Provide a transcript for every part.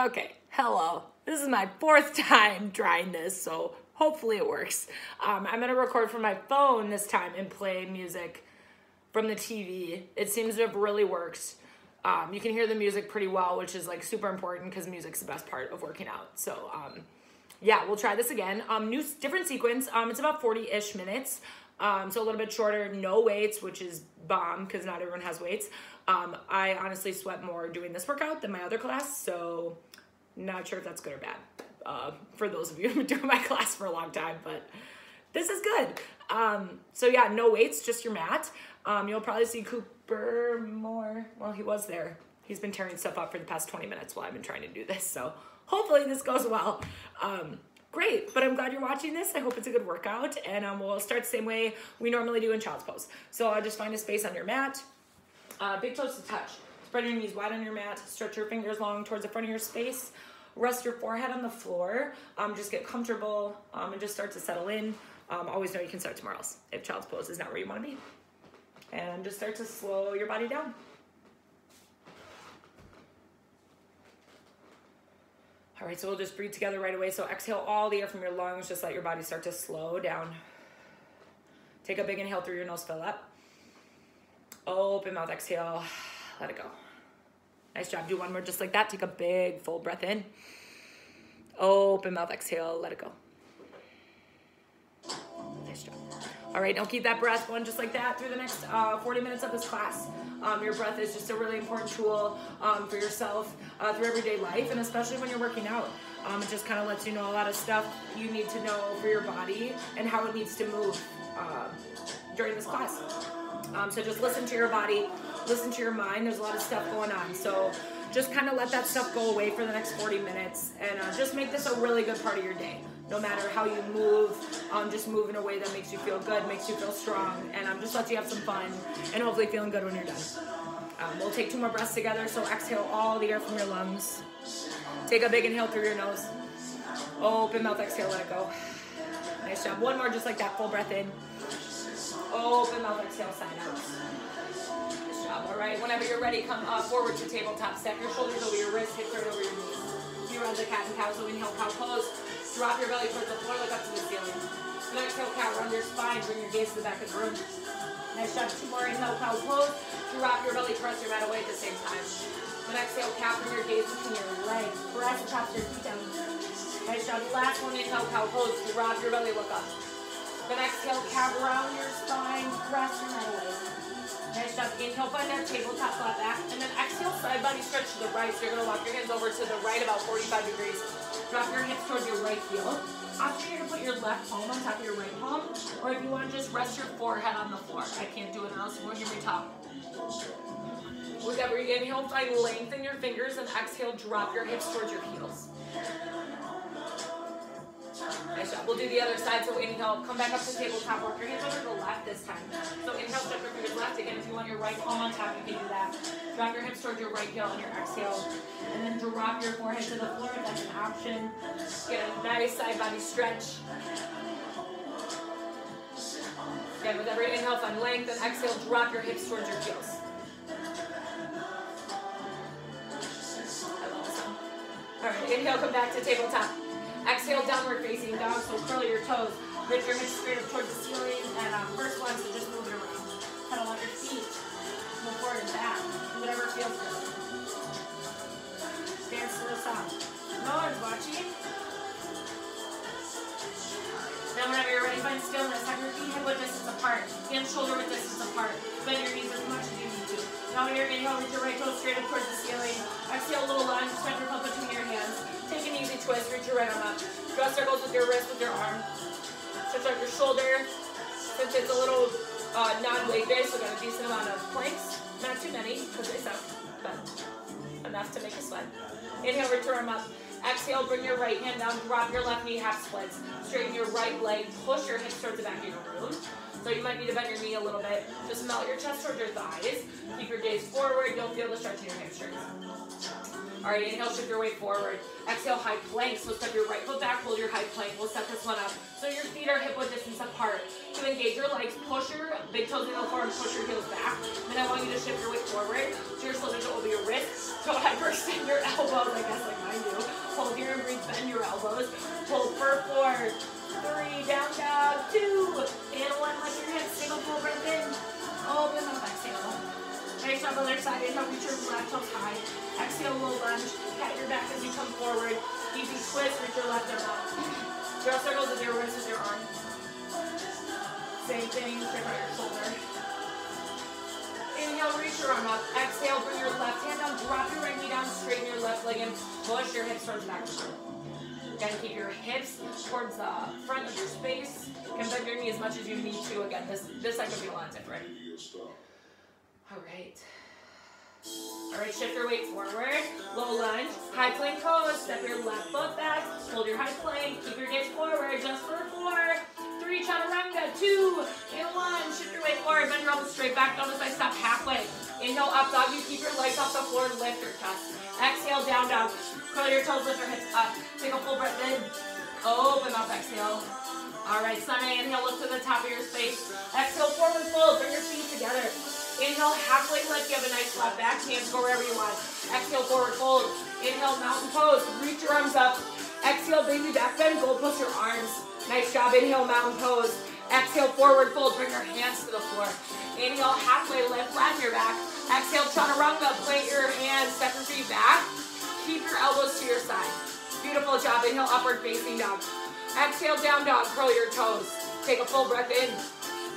Okay, hello. This is my fourth time trying this, so hopefully it works. Um, I'm gonna record from my phone this time and play music from the TV. It seems to have really worked. Um, you can hear the music pretty well, which is like super important because music's the best part of working out. So um, yeah, we'll try this again. Um, new different sequence. Um, it's about 40-ish minutes. Um, so a little bit shorter, no weights, which is bomb because not everyone has weights. Um, I honestly sweat more doing this workout than my other class, so not sure if that's good or bad. Uh, for those of you who've been doing my class for a long time, but this is good. Um, so yeah, no weights, just your mat. Um, you'll probably see Cooper more. Well, he was there. He's been tearing stuff up for the past 20 minutes while I've been trying to do this. So hopefully this goes well. Um, great, but I'm glad you're watching this. I hope it's a good workout and um, we'll start the same way we normally do in child's pose. So I'll just find a space on your mat. Uh, big toes to touch. Spread your knees wide on your mat. Stretch your fingers long towards the front of your space. Rest your forehead on the floor. Um, just get comfortable um, and just start to settle in. Um, always know you can start tomorrow else if child's pose is not where you want to be. And just start to slow your body down. All right, so we'll just breathe together right away. So exhale all the air from your lungs. Just let your body start to slow down. Take a big inhale through your nose, fill up. Open mouth, exhale, let it go. Nice job. Do one more just like that. Take a big full breath in. Open mouth, exhale, let it go. Nice job. All right, now keep that breath going just like that through the next uh, 40 minutes of this class. Um, your breath is just a really important tool um, for yourself uh, through everyday life, and especially when you're working out. Um, it just kind of lets you know a lot of stuff you need to know for your body and how it needs to move uh, during this class. Um, so just listen to your body, listen to your mind. There's a lot of stuff going on. So just kind of let that stuff go away for the next 40 minutes and uh, just make this a really good part of your day. No matter how you move, um, just move in a way that makes you feel good, makes you feel strong, and um, just lets you have some fun and hopefully feeling good when you're done. Um, we'll take two more breaths together. So exhale all the air from your lungs. Take a big inhale through your nose. Open mouth, exhale, let it go. Nice job. One more just like that, full breath in. Open mouth, exhale, side out. Nice job. All right, whenever you're ready, come uh, forward to tabletop. Step your shoulders over your wrists, hips right over your knees. You run the cat and cow, so inhale, cow pose. Drop your belly towards the floor, look up to the ceiling. Then exhale, cow, run your spine, bring your gaze to the back of the room. Nice job. Two more inhale, cow pose. Drop your belly, press your mat away at the same time. Then exhale, cow, bring your gaze between your legs. Press the tops of your feet down. Nice job. Last one, inhale, cow pose. Drop your belly, look up. Exhale, calf around your spine, press your away. Nice job. Inhale, find that tabletop flat back. And then exhale, side body stretch to the right. So you're to walk your hands over to the right about 45 degrees. Drop your hips towards your right heel. Option you're to put your left palm on top of your right palm. Or if you want to just rest your forehead on the floor. I can't do it now, so we'll hear me talk. With every inhale, find lengthen your fingers and exhale, drop your hips towards your heels. We'll do the other side. So inhale, come back up to tabletop. Work your hands over to the left this time. So inhale, step your fingers left. Again, if you want your right palm on top, you can do that. Drop your hips towards your right heel on your exhale. And then drop your forehead to the floor if that's an option. Get a nice side body stretch. Again, with every inhale, find length. And exhale, drop your hips towards your heels. All right, inhale, come back to tabletop. Exhale, downward facing dog, so curl your toes. Lift your hips straight up towards the ceiling, and um, first one, so just move it around. Pedal on your feet. Move forward and back. Whatever feels good. Dance to the song. No one's watching. Now whenever you're ready, find stillness. Have your feet hip width distance apart. Hands shoulder width distance apart. Bend your knees as much as you need to. Now when you're inhale, reach your right toe straight up towards the ceiling. Exhale, a little lunge. Stretch your palm between your twist, reach your right arm up. Draw circles with your wrist, with your arm. Stretch out your shoulder. Since it's a little uh, non-weight based, so got a decent amount of planks. Not too many, because they suck, but enough to make a sweat. Inhale, reach your arm up. Exhale, bring your right hand down, drop your left knee, half splits. Straighten your right leg, push your hips towards the back of your room. So you might need to bend your knee a little bit. Just melt your chest towards your thighs. Keep your gaze forward. You'll feel the stretch in your hamstrings. All right, inhale, shift your weight forward. Exhale, high plank. So step your right foot back, hold your high plank. We'll set this one up. So your feet are hip width distance apart. To engage your legs, push your big toes in the floor and push your heels back. Then I want you to shift your weight forward. So your shoulders over your wrists. Don't hyperextend your elbows, I guess like mine do. Hold here and breathe, bend your elbows. Hold for four, three, down dog, two, and one. Let your hips single full breath in. Open up, exhale. Nice the other side. Inhale, reach your left toes high. Exhale, low lunge. Pat your back as you come forward. Easy twist, reach your left arm up. Draw circles with your wrist with your arm. Same thing, straight out your shoulder. Inhale, reach your arm up. Exhale, bring your left hand down. Drop your right knee down, straighten your left leg and push your hips towards the back. Again, keep your hips towards the front of your space. You can bend your knee as much as you need to. Again, this this side could be a lot different. All right. All right, shift your weight forward. Low lunge, high plank pose. Step your left foot back. Hold your high plank. Keep your gaze forward. Just for four, three, chaturanga, two, and one. Shift your weight forward. Bend your elbows straight back. Notice I stop halfway. Inhale, up dog. You keep your legs off the floor. Lift your chest. Exhale, down dog. Curl your toes, lift your hips up. Take a full breath in. Open up, exhale. All right, Sunday, inhale, look to the top of your space. Exhale, forward fold, bring your feet together. Inhale, halfway lift, you have a nice flat back, hands go wherever you want. Exhale, forward fold. Inhale, mountain pose, reach your arms up. Exhale, baby back bend, gold push your arms. Nice job, inhale, mountain pose. Exhale, forward fold, bring your hands to the floor. Inhale, halfway lift, flatten your back. Exhale, chaturanga, plant your hands, step your feet back. Keep your elbows to your side. Beautiful job. Inhale, upward facing dog. Exhale, down dog. Curl your toes. Take a full breath in.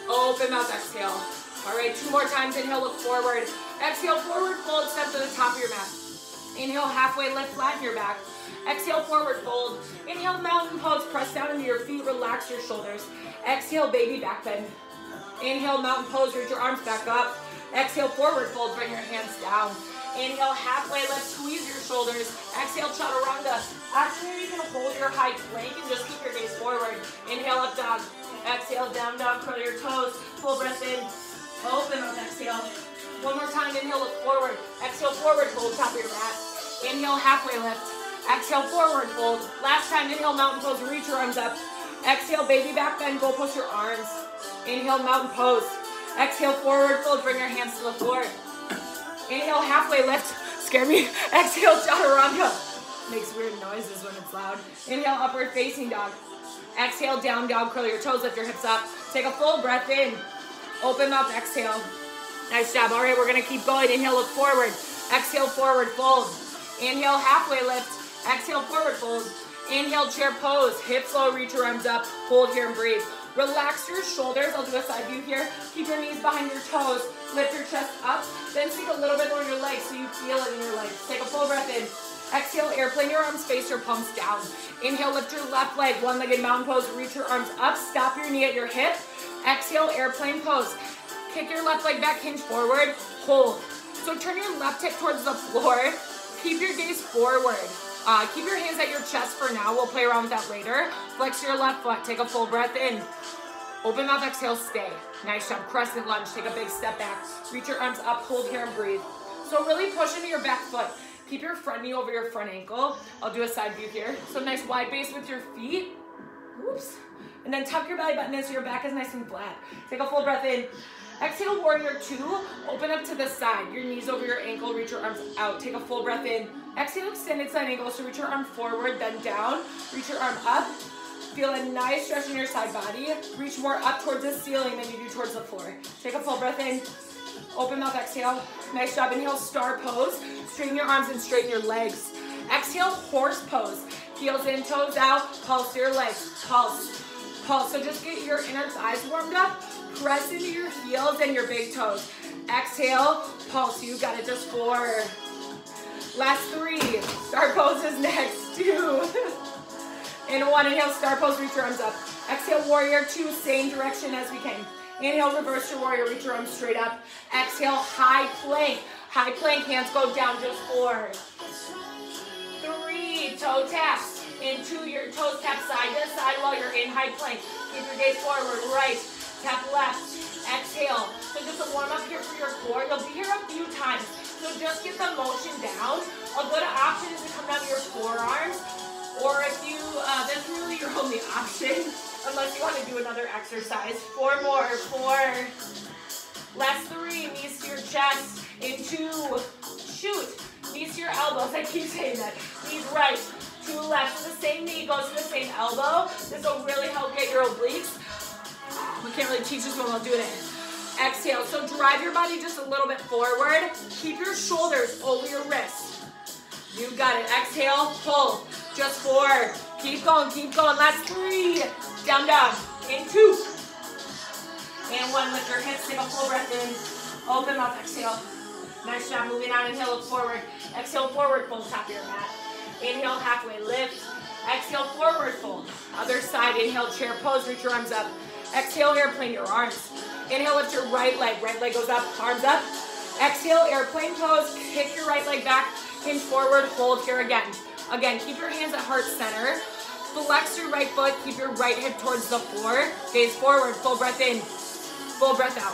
Open mouth, exhale. All right, two more times. Inhale, look forward. Exhale, forward fold. Step to the top of your mat. Inhale, halfway lift, flatten your back. Exhale, forward fold. Inhale, mountain pose. Press down into your feet. Relax your shoulders. Exhale, baby back bend. Inhale, mountain pose. Reach your arms back up. Exhale, forward fold. Bring your hands down. Inhale, halfway lift, squeeze your shoulders. Exhale, chaturanga. Actually, you can hold your high plank and just keep your gaze forward. Inhale, up dog. Exhale, down dog, curl your toes. Full breath in. Inhale, look forward. Exhale, forward fold, top of your mat. Inhale, halfway lift. Exhale, forward fold. Last time, inhale, mountain pose, reach your arms up. Exhale, baby back bend, go push your arms. Inhale, mountain pose. Exhale, forward fold, bring your hands to the floor. Inhale, halfway lift. Scare me. Exhale, chaturanga. Makes weird noises when it's loud. Inhale, upward facing dog. Exhale, down dog. Curl your toes, lift your hips up. Take a full breath in. Open mouth, exhale. Nice job. All right, we're going to keep going. Inhale, look forward. Exhale, forward fold. Inhale, halfway lift. Exhale, forward fold. Inhale, chair pose. Hips low, reach your arms up. Hold here and breathe. Relax your shoulders. I'll do a side view here. Keep your knees behind your toes. Lift your chest up. Then sink a little bit on your legs so you feel it in your legs. Take a full breath in. Exhale, airplane your arms, face your palms down. Inhale, lift your left leg, one-legged mountain pose. Reach your arms up. Stop your knee at your hip. Exhale, airplane pose. Kick your left leg back, hinge forward. Hold. So turn your left hip towards the floor. Keep your gaze forward. Uh, keep your hands at your chest for now. We'll play around with that later. Flex your left foot. Take a full breath in. Open mouth, exhale, stay. Nice job. Crescent lunge. Take a big step back. Reach your arms up, hold here and breathe. So really push into your back foot. Keep your front knee over your front ankle. I'll do a side view here. So nice wide base with your feet. Oops. And then tuck your belly button in so your back is nice and flat. Take a full breath in. Exhale, warrior two. Open up to the side. Your knees over your ankle. Reach your arms out. Take a full breath in. Exhale, extended side angle. So reach your arm forward, then down. Reach your arm up. Feel a nice stretch in your side body. Reach more up towards the ceiling than you do towards the floor. Take a full breath in. Open mouth, exhale. Nice job. Inhale, star pose. Straighten your arms and straighten your legs. Exhale, horse pose. Heels in, toes out. Pulse your legs. Pulse. Pulse. So just get your inner thighs warmed up. Press into your heels and your big toes. Exhale, pulse. You got it. Just four. Last three. Star pose is next. Two. And one, inhale, star pose, reach your arms up. Exhale, warrior two, same direction as we came. Inhale, reverse your warrior, reach your arms straight up. Exhale, high plank. High plank, hands go down, just four. Three, toe taps. Into your toes tap side to side while you're in high plank. Keep your gaze forward, right, tap left, exhale. So just a warm up here for your core. You'll be here a few times. So just get the motion down. A good option is to come down to your forearms. Or if you, uh, that's really your only option, unless you want to do another exercise. Four more, four. Last three, knees to your chest. In two, shoot. Knees to your elbows, I keep saying that. Knees right, two left. So the same knee goes to the same elbow. This will really help get your obliques we can't really teach this one, we'll do it. Exhale, so drive your body just a little bit forward. Keep your shoulders over your wrists. You got it. Exhale, pull. Just four. Keep going, keep going. Last three. Down, down. In two. And one. Lift your hips. Take a full breath in. Open mouth. Exhale. Nice job. Moving on. Inhale. Look forward. Exhale. Forward. Fold top of your mat. Inhale. Halfway lift. Exhale. Forward fold. Other side. Inhale. Chair pose. Reach your arms up. Exhale. Airplane your arms. Inhale. Lift your right leg. Right leg goes up. Arms up. Exhale. Airplane pose. Kick your right leg back. Hinge forward. Hold here again. Again. Keep your hands at heart center. Flex your right foot. Keep your right hip towards the floor. Gaze forward. Full breath in. Full breath out.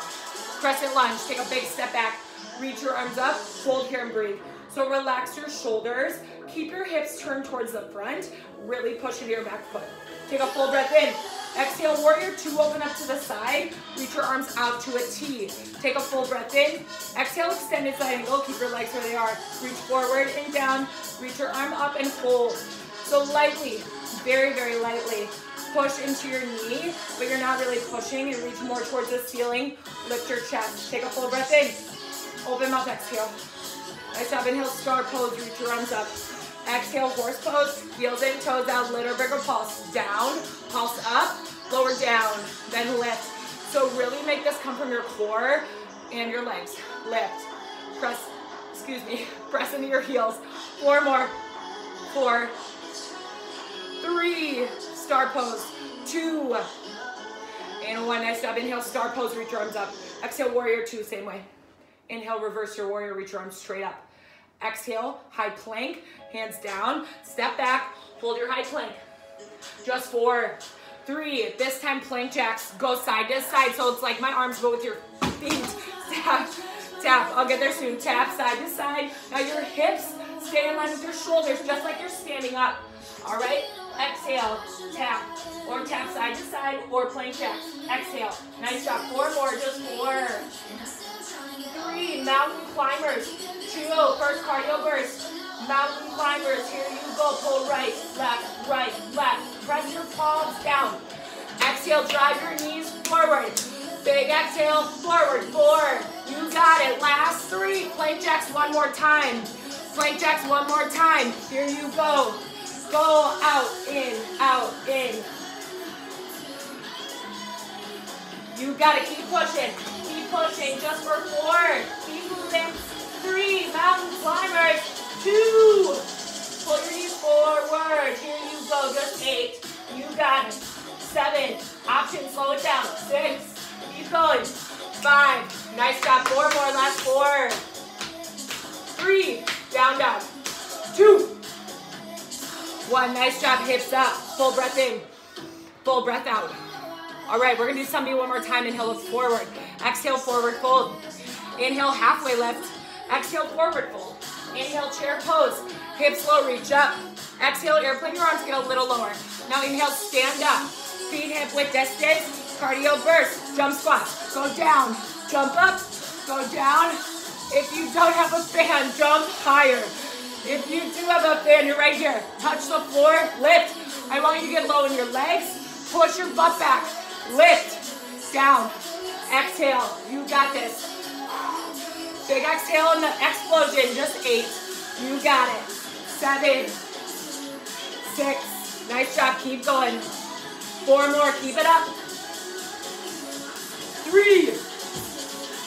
Crescent lunge. Take a big step back. Reach your arms up. Hold here and breathe. So relax your shoulders. Keep your hips turned towards the front. Really push into your back foot. Take a full breath in. Exhale, warrior two, open up to the side. Reach your arms out to a T. Take a full breath in. Exhale, extended side angle. Keep your legs where they are. Reach forward and down. Reach your arm up and hold. So lightly, very, very lightly. Push into your knee, but you're not really pushing. You reach more towards the ceiling. Lift your chest. Take a full breath in. Open mouth, exhale. Nice job. Inhale, star pose. Reach your arms up. Exhale, horse pose. Heels in, toes out. Little bigger pulse. Down, pulse up, lower down, then lift. So really make this come from your core and your legs. Lift. Press, excuse me, press into your heels. Four more. Four, three, star pose, two, and one. Nice job. Inhale, star pose, reach your arms up. Exhale, warrior two, same way. Inhale, reverse your warrior, reach your arms straight up. Exhale, high plank, hands down, step back, hold your high plank. Just four, three, this time plank jacks, go side to side, so it's like my arms go with your feet. Tap, tap, I'll get there soon. Tap side to side. Now your hips stay in line with your shoulders, just like you're standing up. All right, exhale, tap, or tap side to side, or plank jacks. Exhale, nice job. Four more, just four. Three, mountain climbers. Two, first cardio burst. Mountain climbers, here you go. Pull right, left, right, left. Press your palms down. Exhale, drive your knees forward. Big exhale, forward, four. You got it. Last three, plank jacks one more time. Plank jacks one more time. Here you go. Go out, in, out, in. You gotta keep pushing. Keep pushing. Just for four. Keep moving. Three. Mountain climbers. Two. Pull your knees forward. Here you go. Just eight. You got it. Seven. Option. Slow it down. Six. Keep going. Five. Nice job. Four more. Last four. Three. Down, down. Two. One. Nice job. Hips up. Full breath in. Full breath out. All right, we're gonna do somebody one more time. Inhale, look forward. Exhale, forward fold. Inhale, halfway lift. Exhale, forward fold. Inhale, chair pose. Hips low, reach up. Exhale, airplane your arms, get a little lower. Now inhale, stand up. Feet hip width distance. Cardio burst. Jump squats. Go down. Jump up. Go down. If you don't have a fan, jump higher. If you do have a fan, you're right here. Touch the floor, lift. I want you to get low in your legs. Push your butt back. Lift, down, exhale, you got this. Big exhale and the explosion, just eight. You got it. Seven, six, nice job, keep going. Four more, keep it up. Three,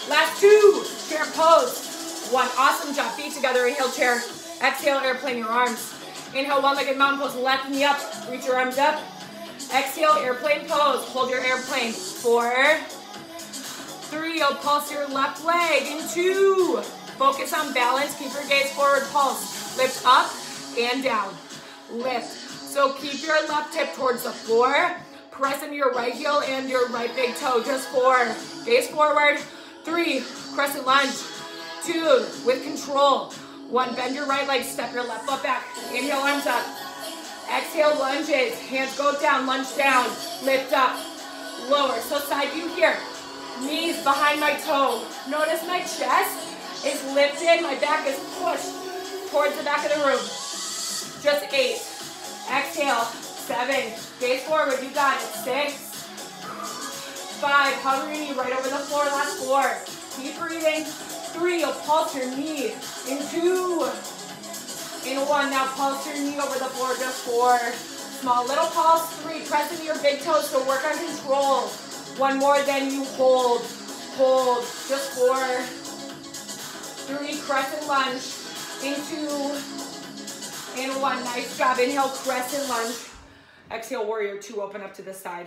last two, chair pose. One, awesome job, feet together, inhale chair. Exhale, airplane your arms. Inhale, one-legged mountain pose, left knee up, reach your arms up. Exhale, airplane pose. Hold your airplane. Four, three, you'll pulse your left leg. In two, focus on balance. Keep your gaze forward, pulse. Lift up and down. Lift. So keep your left hip towards the floor. Press into your right heel and your right big toe. Just four. Gaze forward. Three, crescent lunge. Two, with control. One, bend your right leg, step your left foot back. Inhale, arms up. Exhale, lunges. Hands go down, lunge down. Lift up, lower. So side view here. Knees behind my toe. Notice my chest is lifted. My back is pushed towards the back of the room. Just eight. Exhale, seven. Gaze forward, you got it. Six, five. Hover your knee right over the floor. Last four. Keep breathing. Three, you'll pulse your knee. In two, in one. Now pulse your knee over the floor. Just four. Small little pulse. Three, press into your big toes to work on control. One more, then you hold. Hold. Just four. Three, crescent lunge. Into and one. Nice job. Inhale, crescent lunge. Exhale, warrior two. Open up to the side.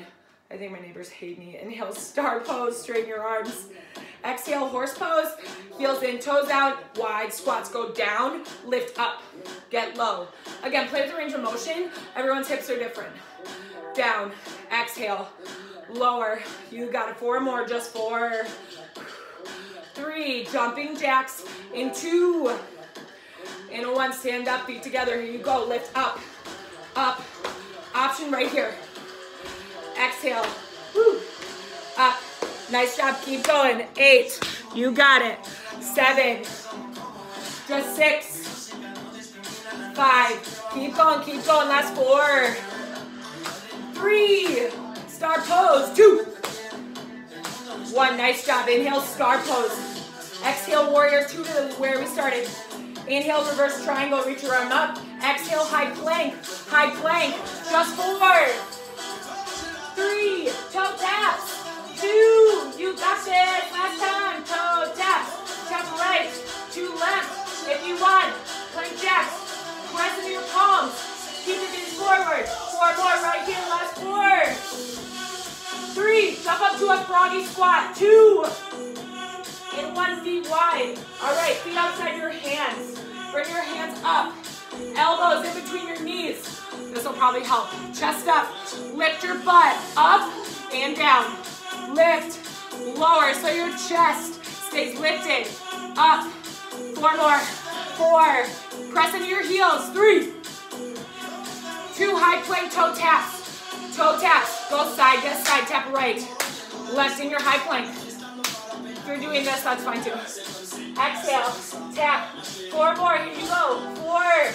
I think my neighbors hate me. Inhale, star pose. Straighten your arms. Exhale, horse pose. Heels in, toes out. Wide squats. Go down, lift up. Get low. Again, play with the range of motion. Everyone's hips are different. Down. Exhale. Lower. You got it. Four more. Just four. Three. Jumping jacks. In two. In one. Stand up. Feet together. Here you go. Lift up. Up. Option right here. Exhale. Woo. Up. Nice job. Keep going. Eight. You got it. Seven. Just six. Five. Keep going. Keep going. Last four. Three. Star pose. Two. One. Nice job. Inhale. Star pose. Exhale. Warrior two to where we started. Inhale. Reverse triangle. Reach your arm up. Exhale. High plank. High plank. Just four. Three. Toe taps two. You got this. Last time. Toe tap. Tap right. Two left. If you want. Plank jacks. Press into your palms. Keep your knees forward. Four more right here. Last four. Three. Jump up to a froggy squat. Two. In one feet wide. All right. Feet outside your hands. Bring your hands up. Elbows in between your knees. This will probably help. Chest up. Lift your butt up and down lift, lower, so your chest stays lifted, up, four more, four, press into your heels, three, two high plank toe taps, toe taps, go side, get side, tap right, left in your high plank. If you're doing this, that's fine too. Exhale, tap, four more, here you go, four,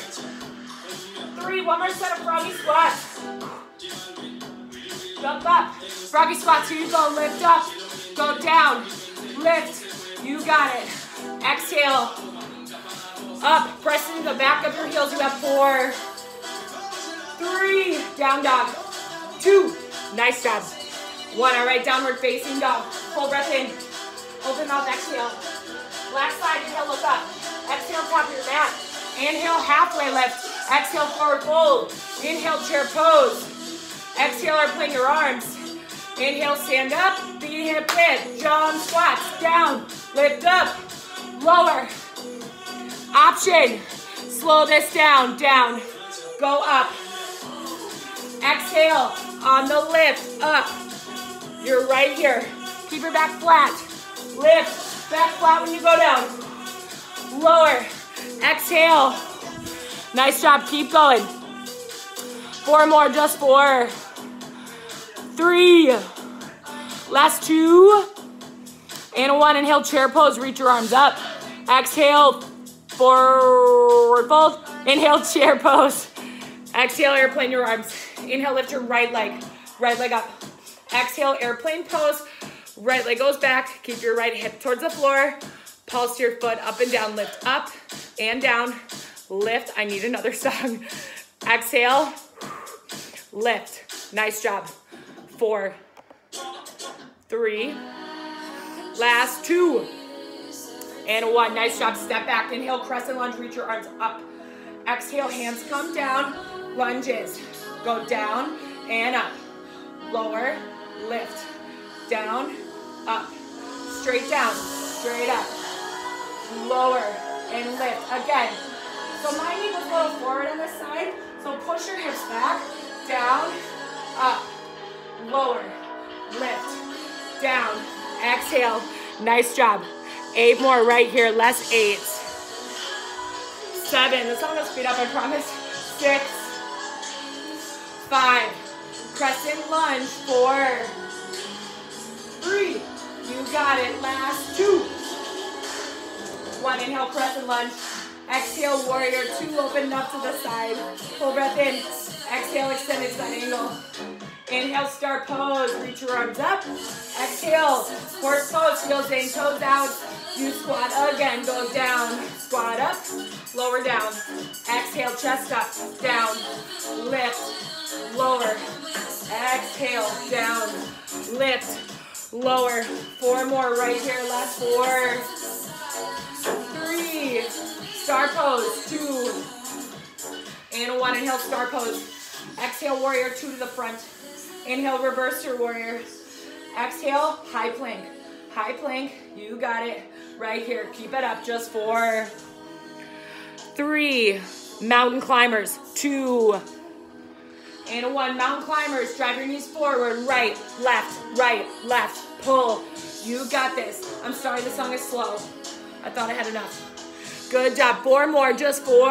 three, one more set of froggy squats. Jump up. Froggy squats, here you go. Lift up. Go down. Lift. You got it. Exhale. Up. Press into the back of your heels. You have four. Three. Down dog. Two. Nice job. One. All right. Downward facing dog. Full breath in. Open mouth. Exhale. Last side. Inhale. Look up. Exhale. Top your mat. Inhale. Halfway lift. Exhale. Forward fold. Inhale. Chair pose. Exhale, airplane your arms. Inhale, stand up, feet hip width, jump squats, down, lift up, lower. Option, slow this down, down, go up. Exhale, on the lift, up. You're right here. Keep your back flat. Lift, back flat when you go down. Lower, exhale. Nice job, keep going. Four more, just four. Three. Last two. And one. Inhale, chair pose. Reach your arms up. Exhale, forward fold. Inhale, chair pose. Exhale, airplane your arms. Inhale, lift your right leg. Right leg up. Exhale, airplane pose. Right leg goes back. Keep your right hip towards the floor. Pulse your foot up and down. Lift up and down. Lift. I need another song. Exhale. Lift. Nice job. Four. Three. Last two. And one. Nice job. Step back. Inhale, crescent lunge. Reach your arms up. Exhale, hands come down. Lunges. Go down and up. Lower. Lift. Down. Up. Straight down. Straight up. Lower. And lift. Again. So my knee was a little forward on this side. So push your hips back. Down. Up. Lower. Lift. Down. Exhale. Nice job. Eight more right here. Less eight. Seven. This one will speed up, I promise. Six. Five, crescent lunge, four, three, you got it, last two, one, inhale, crescent lunge, exhale, warrior two, open up to the side, full breath in, exhale, extended side angle, Inhale, star pose, reach your arms up. Exhale, horse pose, heels in, toes out. You squat again, go down. Squat up, lower down. Exhale, chest up, down. Lift, lower. Exhale, down. Lift, lower. Four more right here, last four. Three, star pose, two. And one, inhale, star pose. Exhale, warrior, two to the front. Inhale, reverse your warrior. Exhale, high plank. High plank, you got it. Right here, keep it up, just four. Three, mountain climbers, two. And one, mountain climbers, drive your knees forward, right, left, right, left, pull. You got this. I'm sorry the song is slow. I thought I had enough. Good job, four more, just four.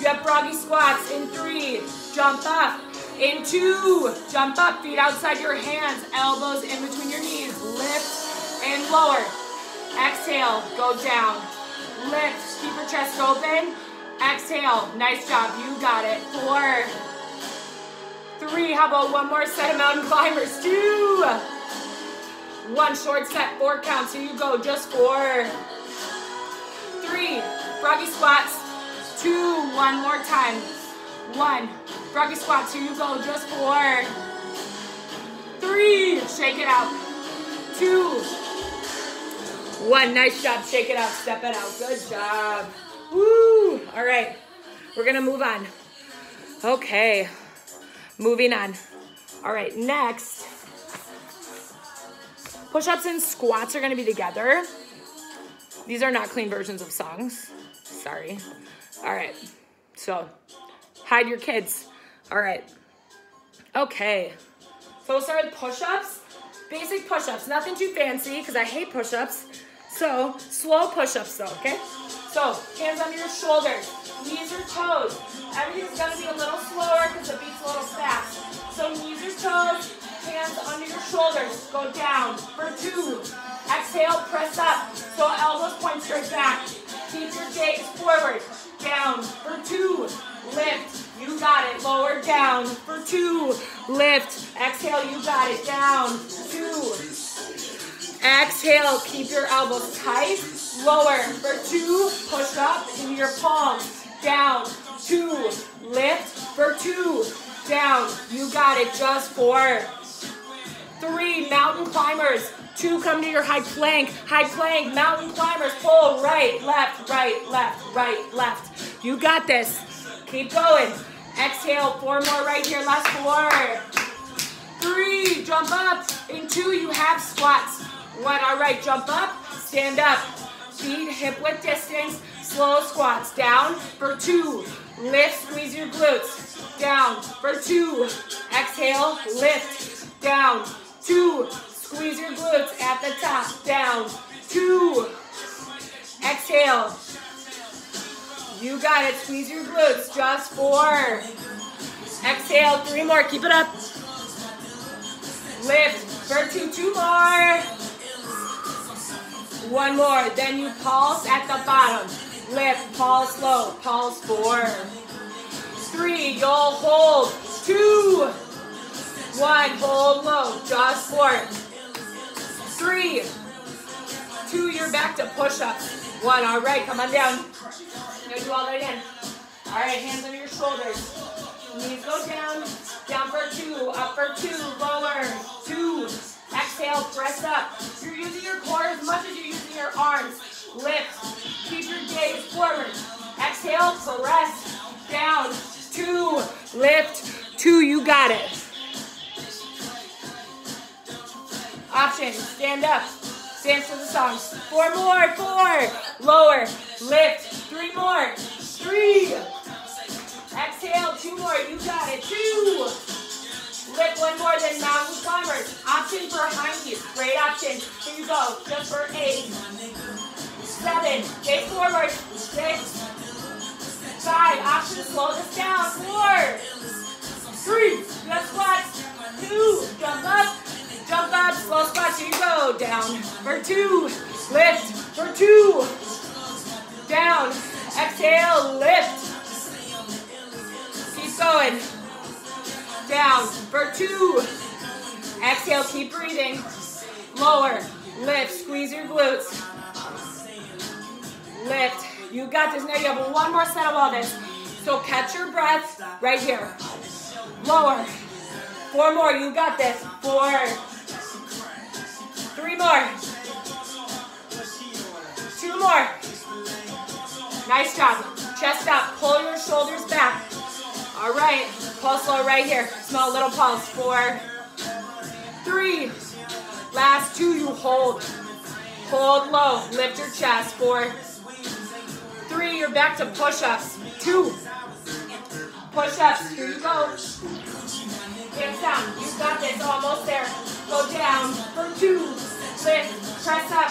You have froggy squats in three, jump up, in two, jump up, feet outside your hands, elbows in between your knees. Lift and lower. Exhale, go down. Lift, keep your chest open. Exhale, nice job, you got it. Four, three, how about one more set of mountain climbers? Two, one short set, four counts, here you go, just four. Three, froggy squats. Two, one more time. One, froggy squats, here you go, just four. Three, shake it out. Two, one, nice job, shake it out, step it out, good job. Woo, all right, we're gonna move on. Okay, moving on. All right, next, push-ups and squats are gonna be together. These are not clean versions of songs, sorry. All right, so hide your kids. All right. Okay. So we'll start with push-ups. Basic push-ups, nothing too fancy because I hate push-ups. So slow push-ups though, okay? So hands under your shoulders, knees or toes. Everything's gonna be a little slower because the beat's a little fast. So knees or toes, hands under your shoulders. Go down for two. Exhale, press up. So elbows point straight back. Keep your gaze forward. Down for two. Lift. You got it. Lower down for two. Lift. Exhale. You got it. Down. Two. Exhale. Keep your elbows tight. Lower for two. Push up into your palms. Down. Two. Lift for two. Down. You got it. Just four. Three. Mountain climbers. Two, come to your high plank. High plank, mountain climbers. Pull right, left, right, left, right, left. You got this. Keep going. Exhale, four more right here. Last four. Three, jump up. In two, you have squats. One, all right, jump up, stand up. Feet hip width distance, slow squats. Down for two. Lift, squeeze your glutes. Down for two. Exhale, lift. Down. Two. Squeeze your glutes at the top. Down. Two. Exhale. You got it. Squeeze your glutes. Just four. Exhale. Three more. Keep it up. Lift for two. Two more. One more. Then you pulse at the bottom. Lift. Pulse slow. Pulse four. Three. You'll hold. Two. One. Hold low. Just four. Three. Two. You're back to push-ups. One. All right. Come on down. Gonna do all that again. All right. Hands under your shoulders. Knees go down. Down for two. Up for two. Lower. Two. Exhale. Press up. You're using your core as much as you're using your arms. Lift. Keep your gaze forward. Exhale. Press. Down. Two. Lift. Two. You got it. Option. Stand up. Dance to the song. Four more. Four. Lower. Lift. Three more. Three. Exhale, two more. You got it. Two. Lift one more, then mountain climbers. Option behind you. Great option. Here you go. Just for eight. Seven. Stay forward. Six. Five. Option. Slow this down. Four. Three. Just squat. Two. Jump up. Jump up. Slow squat. Here you go. Down. For two. Lift. For two. Down. Exhale. Lift. Keep going. Down, for two. Exhale, keep breathing. Lower, lift, squeeze your glutes. Lift, you got this. Now you have one more set of all this. So catch your breath right here. Lower, four more, you got this. Four, three more. Two more. Nice job. Chest up, pull your shoulders back. All right, pulse low right here. Small little pulse. Four, three. Last two, you hold. Hold low, lift your chest. Four, three, you're back to push-ups. Two, push-ups, here you go. Hands down, you got this, almost there. Go down for two, lift, press up.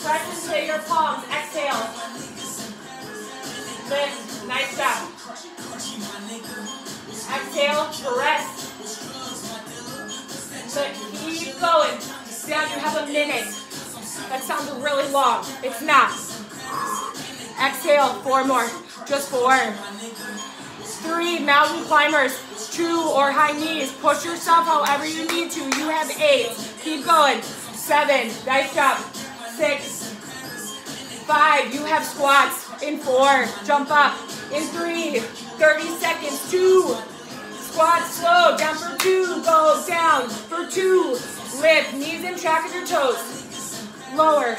Press into your palms, exhale. Lift, Exhale, press. Lift, keep going. Down, you have a minute. That sounds really long. It's not. Exhale, four more. Just four. Three, mountain climbers. Two or high knees. Push yourself however you need to. You have eight. Keep going. Seven, nice job. Six, five, you have squats. In four, jump up. In three, 30 seconds. Two, squat slow. Down for two, go down. For two, lift. Knees in track of your toes. Lower.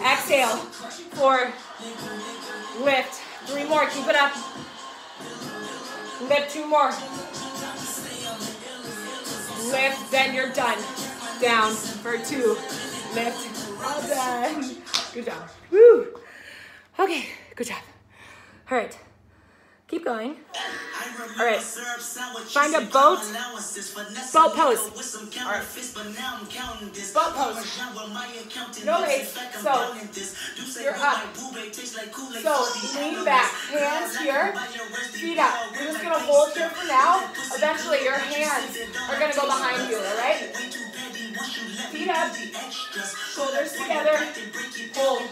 Exhale. Four, lift. Three more, keep it up. Lift two more. Lift, then you're done. Down for two. Lift, all done. Good job. Woo. Okay, good job. All right, keep going. All right, find a boat, boat pose. All right. Boat pose. No legs, so you're up. So lean back, hands here, feet up. We're just gonna hold here for now. Eventually your hands are gonna go behind you, all right? Feet up, shoulders together, hold.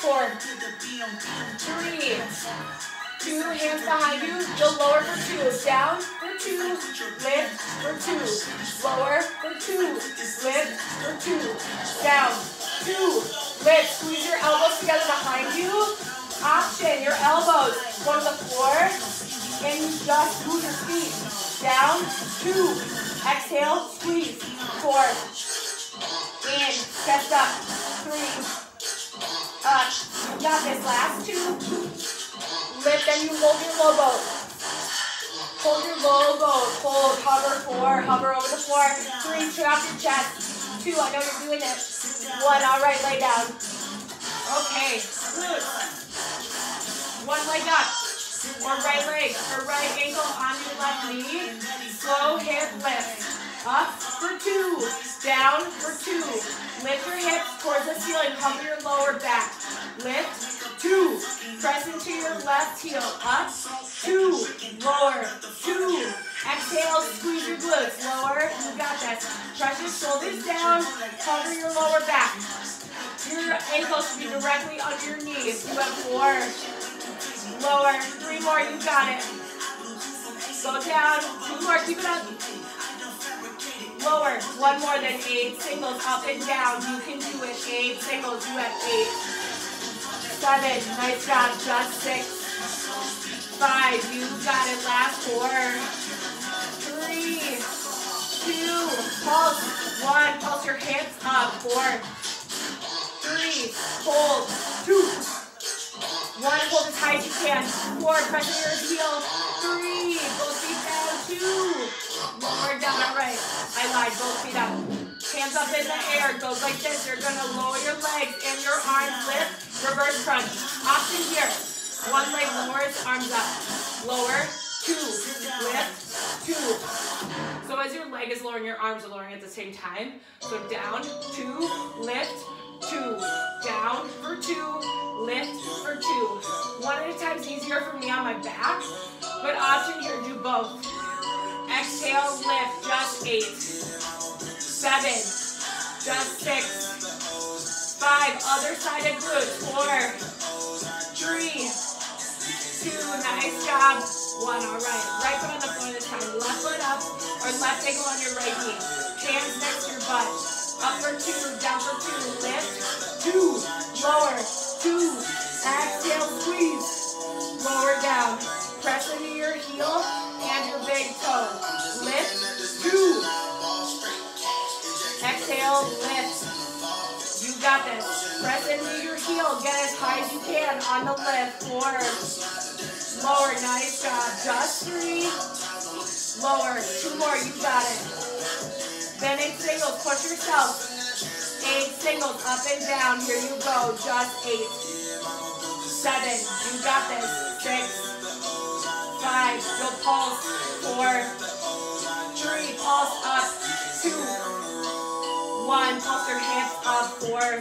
Four, three, two hands behind you. You'll lower for two. Down for two, lift for two. Lower for two, lift for two. Down, two, lift. Squeeze your elbows together behind you. Option, your elbows go to the floor and just move your feet. Down, two. Exhale, squeeze. Four. In, chest up. Three. Up. You got this. Last two. Lift, then you hold your low boat. Hold your low boat. Hold, hover four, hover over the floor. Three, drop your chest. Two, I know you're doing it. One, all right, lay down. Okay, good. One leg up. Or right leg, or right ankle on your left knee. Slow hip lift. Up for two. Down for two. Lift your hips towards the ceiling. Cover your lower back. Lift. Two. Press into your left heel. Up. Two. Lower. Two. Exhale. Squeeze your glutes. Lower. You got that. Press your shoulders down. Cover your lower back. Your ankles should be directly under your knees. You have four. Lower. Three more. You got it. Go down. Two more. Keep it up. Lower. One more than eight. Singles up and down. You can do it. Eight singles. You have eight. Seven. Nice job. Just six. Five. You got it. Last four. Three. Two. Pulse. One. Pulse your hips up. Four. Three. Hold. Two. One, hold as high as you can. Four, press in your heel. Three, both feet down. Two, lower down. All right. I lied. Both feet up. Hands up in the air. Goes like this. You're gonna lower your legs and your arms lift. Reverse crunch. Option here. One leg lowers, arms up. Lower. Two. Lift. Two. So as your leg is lowering, your arms are lowering at the same time. So down. Two. Lift. Two. Down for two. Lift for two. One at a time is easier for me on my back, but often here, do both. Exhale, lift, just eight, seven, just six, five, other side of glutes, four, three, two, nice job, one, all right, right foot on the floor this time, left foot up, or left ankle on your right knee, hands next to your butt, up for two, down for two, lift, two, lower, two, exhale, squeeze, lower down, press into your heel and your big toe, lift, two, exhale, lift, you got this, press into your heel, get as high as you can on the lift, four, lower, nice job, just three, lower, two more, you got it, eight singles, push yourself, eight singles, up and down, here you go, just eight, seven, you got this, six, five, go pulse, four, three, pulse up, two, one, pulse your hips up, four,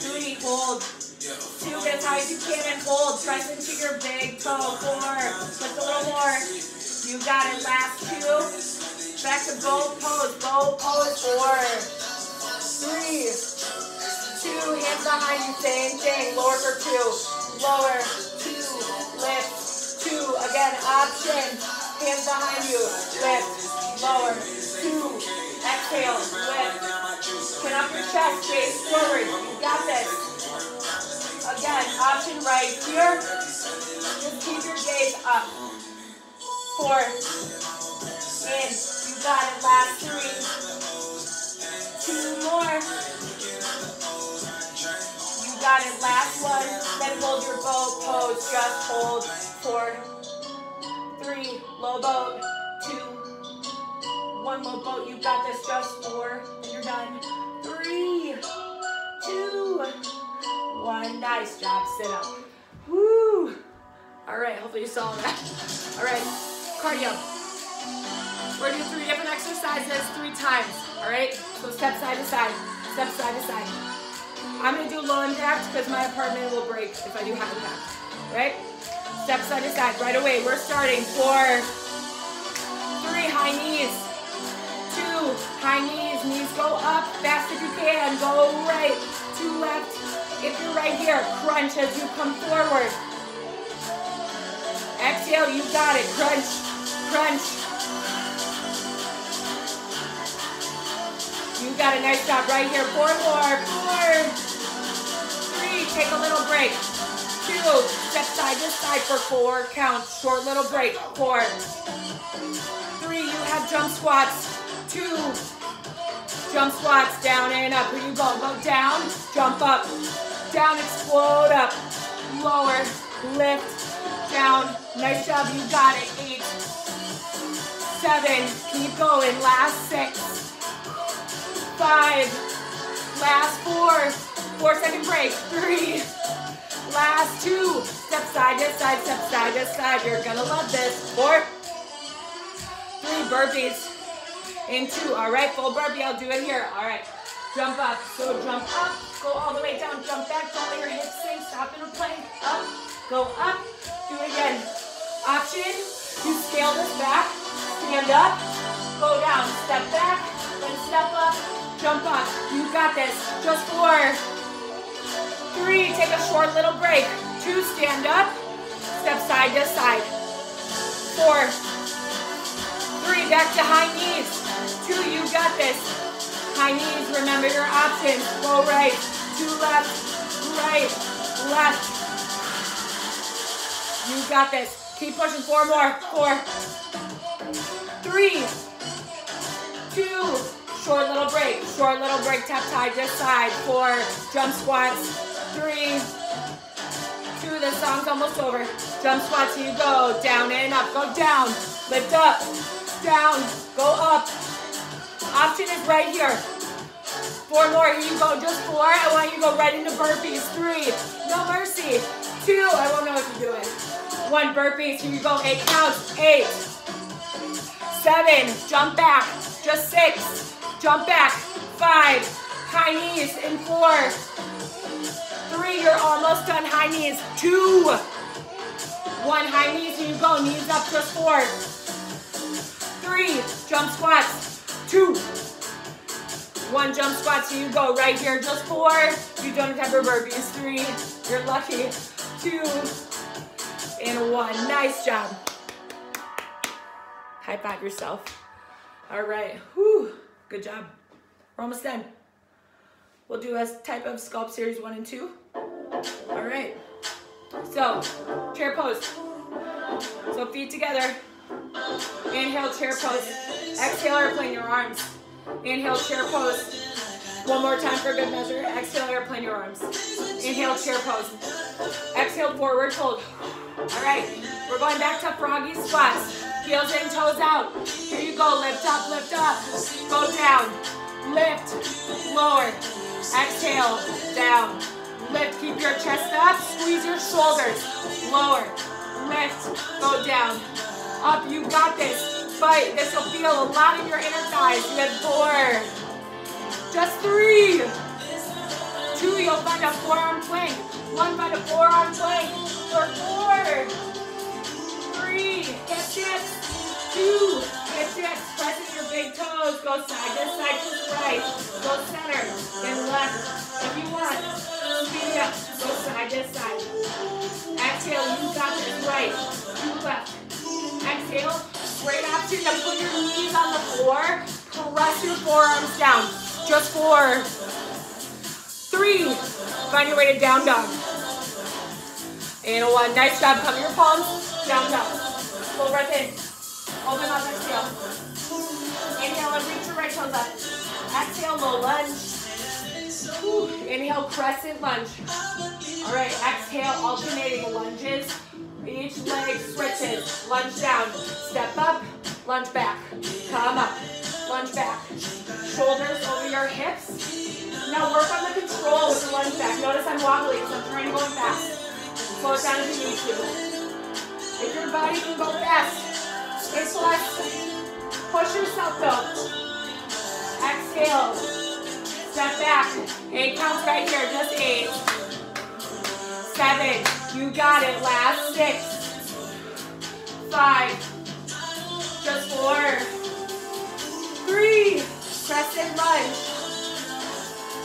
three, hold, two, get as high as you can and hold, press into your big toe, four, lift a little more, you got it, last two, back to boat pose, boat pose, four, three, two, hands behind you, same thing, lower for two, lower, two, lift, two, again, option, hands behind you, lift, lower, two, exhale, lift, pin up your chest, gaze forward, you got this, again, option right here, just keep your gaze up, four, in, you got it, last three, two more, you got it, last one, then hold your boat pose, just hold, four, three, low boat, two, one low boat, you got this, just four, and you're done, three, two, one, nice job, sit up, woo, all right, hopefully you saw that, all right, cardio, we're gonna do three different exercises, three times, all right, so step side to side, step side to side, I'm gonna do low impact because my apartment will break if I do high impact, right? Step side to side, right away. We're starting for three high knees, two high knees, knees go up, fast if you can, go right, two left. If you're right here, crunch as you come forward. Exhale, you got it, crunch, crunch. You got a nice job right here, four more, four, three, take a little break. Two, step side to side for four, count, short little break, four. Three, you have jump squats. Two, jump squats, down and up. Here you go, go down, jump up, down, explode up, lower, lift, down. Nice job, you got it. Eight, seven, keep going, last six, five, last four, four second break, three, last two, step side to side, step side to side, you're gonna love this, four, three burpees, in two, all right, full burpee, I'll do it here, all right, jump up, so jump up, go all the way down, jump back, don't let your hips. Sink, stop in a plank, up, go up, do it again, option, you scale this back, stand up, go down, step back, then step up, jump up, you got this, just four, three, take a short little break, two, stand up, step side to side, four, three, back to high knees, two, you got this, high knees, remember your options, go right, two left, right, left, you got this, keep pushing, four more, four, three, two, short little break, short little break, tap side this side, four, jump squats, three, two, the song's almost over, jump squats, here you go, down and up, go down, lift up, down, go up, option is right here, four more, here you go, just four, I want you to go right into burpees, three, no mercy, two, I won't know what you're doing, one burpees, here you go, eight counts, eight, seven, jump back, just six, jump back, five, high knees in four, three, you're almost done, high knees, two, one, high knees, here you go, knees up, just four, three, jump squats, two, One jump squat, so you go right here. Just four. You don't have your burpees. Three. You're lucky. Two. And one. Nice job. High five yourself. All right. Whew. Good job. We're almost done. We'll do a type of sculpt series one and two. All right. So, chair pose. So feet together. Inhale, chair pose. Exhale, airplane your arms. Inhale, chair pose. One more time for good measure. Exhale, airplane your arms. Inhale, chair pose. Exhale, forward fold. All right, we're going back to froggy squats. Heels in, toes out. Here you go, lift up, lift up. Go down, lift, lower. Exhale, down. Lift, keep your chest up, squeeze your shoulders. Lower, lift, go down. Up, you got this. Fight, this will feel a lot in your inner thighs. You have four. Just three. Two, you'll find a forearm plank. One, by the forearm plank. For four. Three, hip dips. Two, hip dips. Pressing your big toes. Go side to side to the right. Go center, then left. If you want, um, speed up. Go side to side. Exhale, you got this right. Two left. Exhale, great option to put your knees on the floor. Press your forearms down. Just four. Three. Find your way to down dog. And one. Nice job. Cover your palms. Down dog. Full breath in. Open up. Exhale. Inhale and reach your right toes up. Exhale, low lunge. Inhale, crescent lunge. All right, exhale, alternating lunges. Each leg switches. Lunge down. Step up. Lunge back. Come up. Lunge back. Shoulders over your hips. Now work on the control with the lunge back. Notice I'm wobbling, so I'm trying to go fast. Slow it down if you need to. If your body can go fast, it's less. Push yourself though. Exhale. Step back. Eight counts right here. Just eight. Seven. You got it. Last six. Five. Just four. Three. Crescent lunge.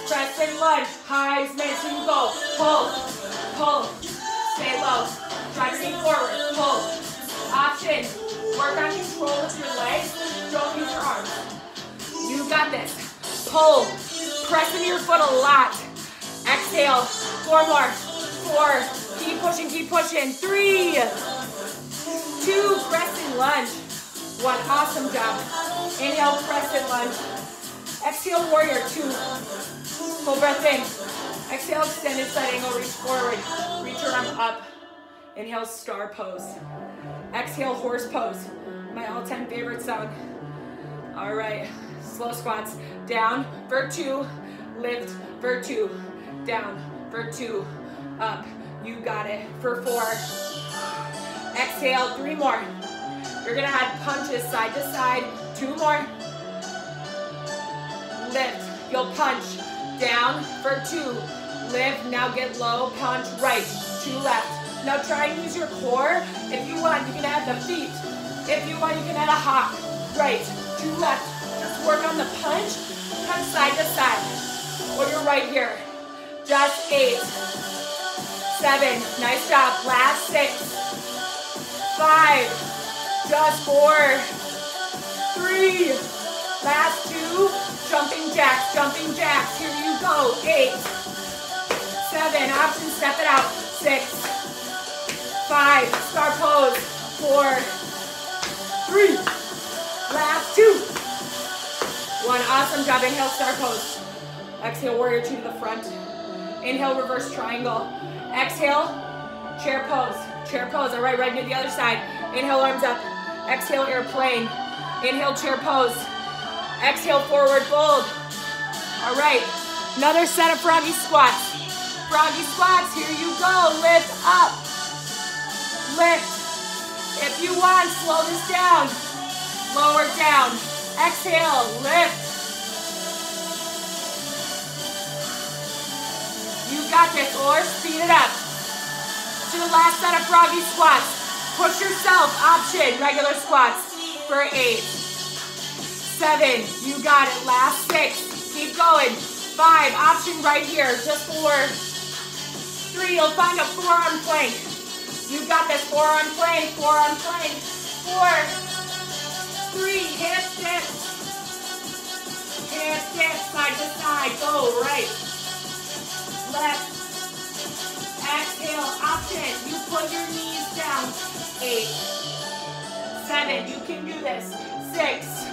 Crescent lunge. Highs, mid. So you go. Pull. Pull. Stay low. Knee forward. Pull. Option. Work on control with your legs. Don't use your arms. You got this. Pull. Press into your foot a lot. Exhale. Four more. Four. Keep pushing, keep pushing. Three. Two. Crescent lunge. One. Awesome job. Inhale, crescent lunge. Exhale, warrior. Two. Full breath in. Exhale, extended side angle. Reach forward. Reach your arm up. Inhale, star pose. Exhale, horse pose. My all-time favorite song. All right, slow squats. Down for two, lift for two, down for two, up. You got it for four. Exhale, three more. You're gonna add punches side to side. Two more. Lift, you'll punch. Down for two. Lift, now get low, punch right, two left. Now try and use your core. If you want, you can add the feet. If you want, you can add a hop. Right, two left. Just work on the punch. come side to side. Or you're right here. Just eight. Seven. Nice job. Last six. Five. Just four. Three. Last two. Jumping jacks. Jumping jacks. Here you go. Eight. Seven. Option. Step it out. Six. Five. Star pose. Four. Three. Last two. One. Awesome job. Inhale, star pose. Exhale, warrior two to the front. Inhale, reverse triangle. Exhale, chair pose. Chair pose. All right, right to the other side. Inhale, arms up. Exhale, airplane. Inhale, chair pose. Exhale, forward fold. All right, another set of froggy squats. Froggy squats, here you go. Lift up. Lift. If you want, slow this down. Lower down. Exhale, lift. You got this, or speed it up. To the last set of froggy squats. Push yourself, option, regular squats for eight. Seven, you got it, last six. Keep going. Five, option right here, just four. Three, you'll find a forearm plank. You got this, forearm plank, forearm plank. Four, three, hip dip. Hip dip, side to side, go right. Left. Exhale, option. You put your knees down. Eight, seven, you can do this. Six,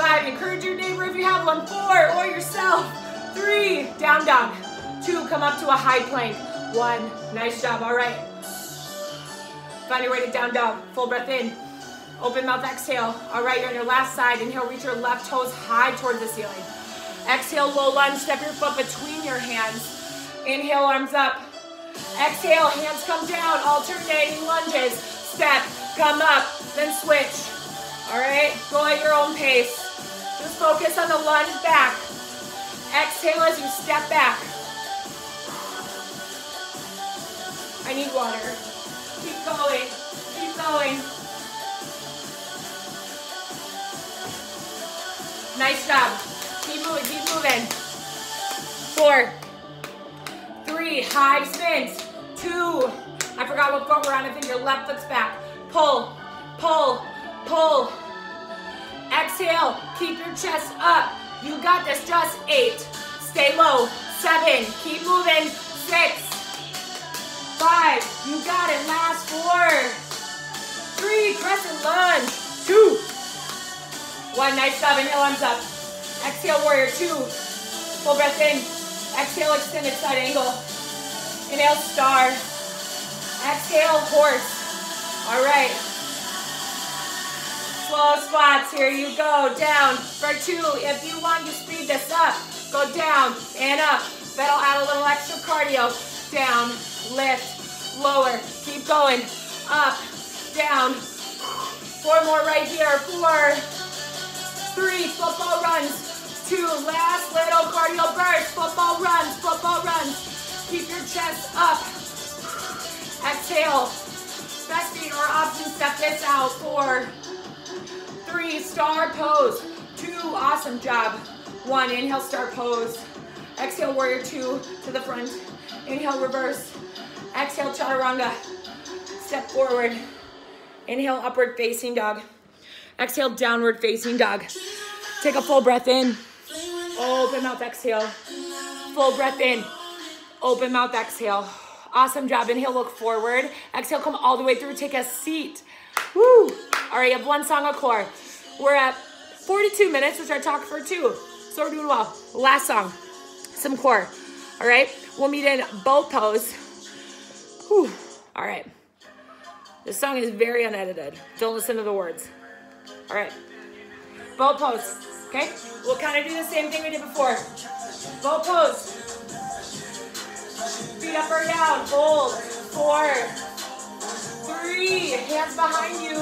Five, encourage your neighbor if you have one. Four, or yourself. Three, down dog. Two, come up to a high plank. One, nice job, all right. Find your way to down dog. Full breath in. Open mouth, exhale. All right, you're on your last side. Inhale, reach your left toes high toward the ceiling. Exhale, low lunge. Step your foot between your hands. Inhale, arms up. Exhale, hands come down. Alternating lunges. Step, come up, then switch. All right, go at your own pace. Just focus on the lunge back. Exhale as you step back. I need water. Keep going, keep going. Nice job. Keep moving, keep moving. Four, three, high spins. Two, I forgot what foot we're on. I think your left foot's back. Pull, pull, pull. Exhale, keep your chest up. You got this, just eight. Stay low, seven, keep moving, six, five, you got it, last four, three, crescent lunge, two, one, nice job, inhale, arms up. Exhale, warrior, two, full breath in. Exhale, extended side angle. Inhale, star. Exhale, horse. All right. Slow squats, here you go, down for two. If you want, to speed this up. Go down and up. That'll add a little extra cardio. Down, lift, lower. Keep going. Up, down. Four more right here. Four, three, football runs. Two, last little cardio burst. Football runs, football runs. Keep your chest up. Exhale. Best feet or option, step this out. Four, three, star pose. Two, awesome job. One, inhale, star pose. Exhale, warrior two to the front. Inhale, reverse. Exhale, chaturanga. Step forward. Inhale, upward facing dog. Exhale, downward facing dog. Take a full breath in. Open mouth, exhale. Full breath in. Open mouth, exhale. Awesome job. Inhale, look forward. Exhale, come all the way through. Take a seat. Woo! All right, you have one song a core. We're at 42 minutes, which I talked for two. So we're doing well. Last song, some core. All right, we'll meet in boat pose. Whew. All right. This song is very unedited. Don't listen to the words. All right. Boat pose. Okay? We'll kind of do the same thing we did before. Boat pose. Feet up or down. Hold. Four, three, hands behind you,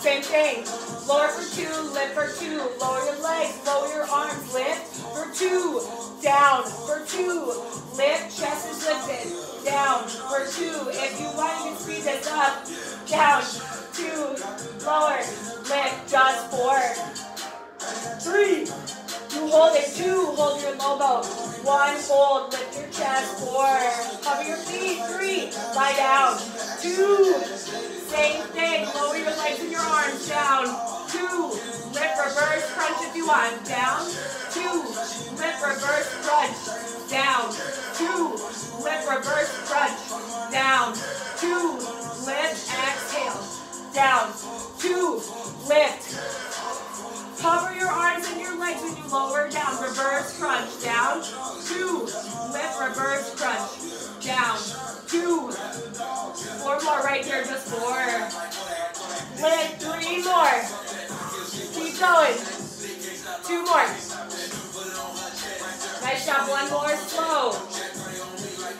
same thing. Lower for two, lift for two, lower your legs, lower your arms, lift for two, down for two, lift, chest is lifted, down for two. If you want, you can speed this up, down, two, lower, lift, just four, three, you hold it, two, hold your boat, one, hold, lift your chest, four, cover your feet, three, lie down, two, same thing, lower your legs and your arms, down, two, lift, reverse, crunch if you want, down, two, lift, reverse, crunch, down, two, lift, reverse, crunch, down, two, lift, exhale, down, two, lift, Cover your arms and your legs when you lower down. Reverse crunch. Down. Two. Lift. Reverse crunch. Down. Two. Four more right here. Just four. Lift. Three more. Keep going. Two more. Nice job. One more. Slow.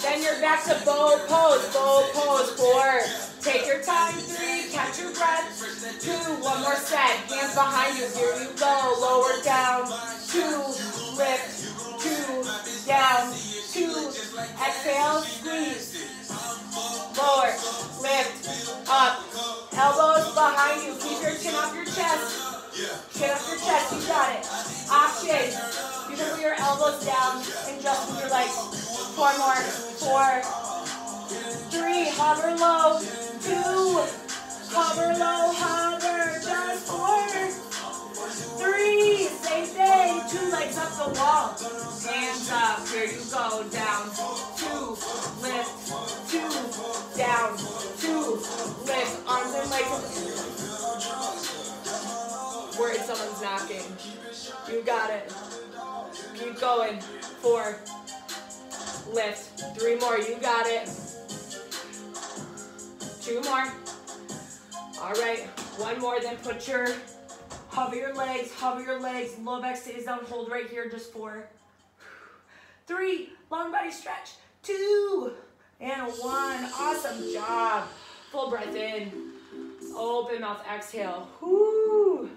Then you're back to bow pose. Bow pose. Four. Take your time. Three. Catch your breath. Two. One more set. Hands behind you. Here you go. Lower down. Two. Lift. Two. Down. Two. Exhale. Squeeze. Lower. Lift. Up. Elbows behind you. Keep your chin off your chest. Chin off your chest. You got it. Option. You can put your elbows down, and just with your legs. Four more, four, three, hover low, two, hover low, hover, just four, three, same thing, two legs up the wall, hands up, here you go, down, two, lift, two, down, two, lift, arms and legs, worried someone's knocking, you got it, keep going, four, lift, three more, you got it, Two more. All right, one more, then put your, hover your legs, hover your legs, low back stays down, hold right here, just four. Three, long body stretch, two, and one. Awesome job. Full breath in, open mouth, exhale. Whoo.